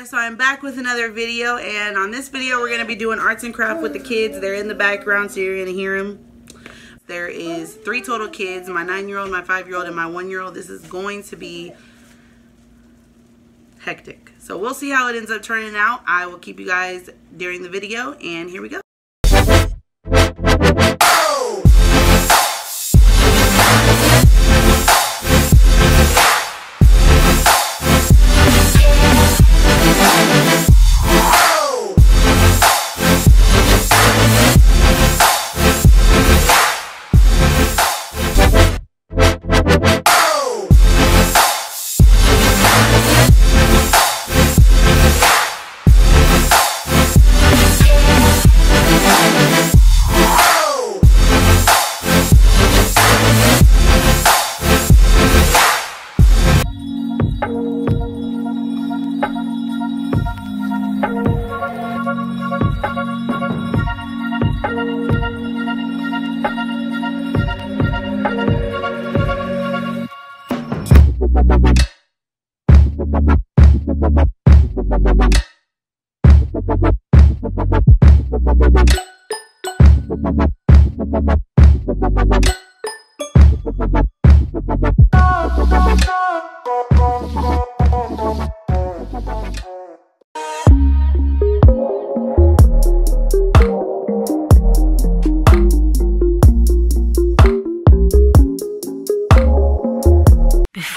guys so i'm back with another video and on this video we're to be doing arts and craft with the kids. They're in the background so you're to hear them there is three total kids my nine year old my five year old and my one year old this is going to be hectic. So we'll see how it ends up turning out. I will keep you guys during the video and here we go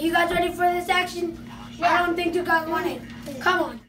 You guys ready for this action? I don't think you guys want it. Come on.